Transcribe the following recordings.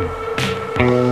Música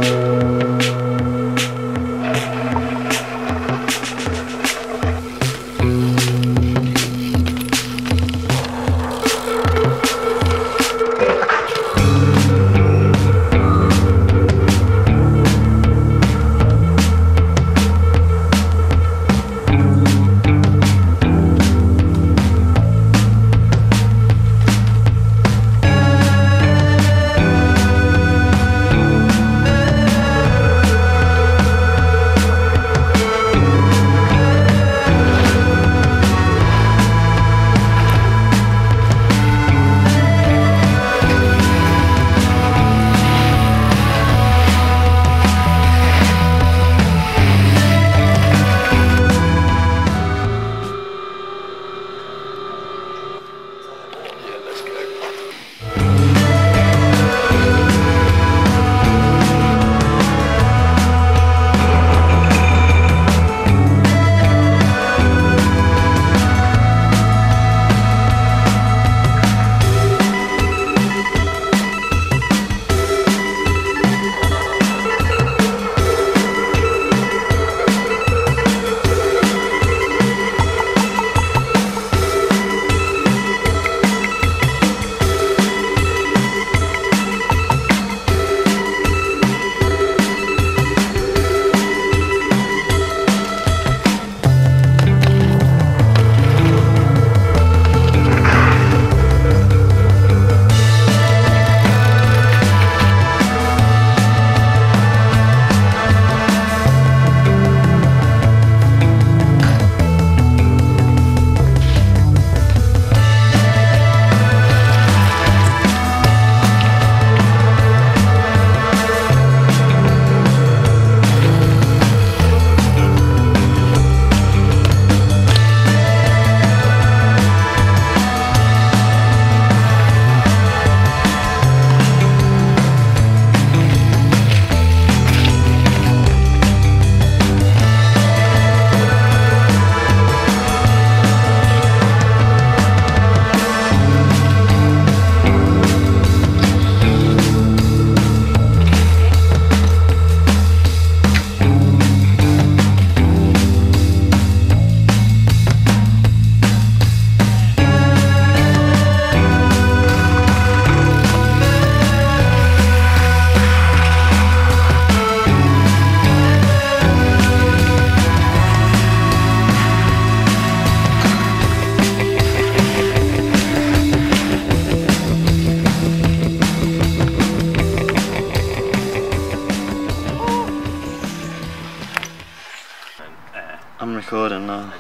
I'm recording now.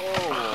Oh.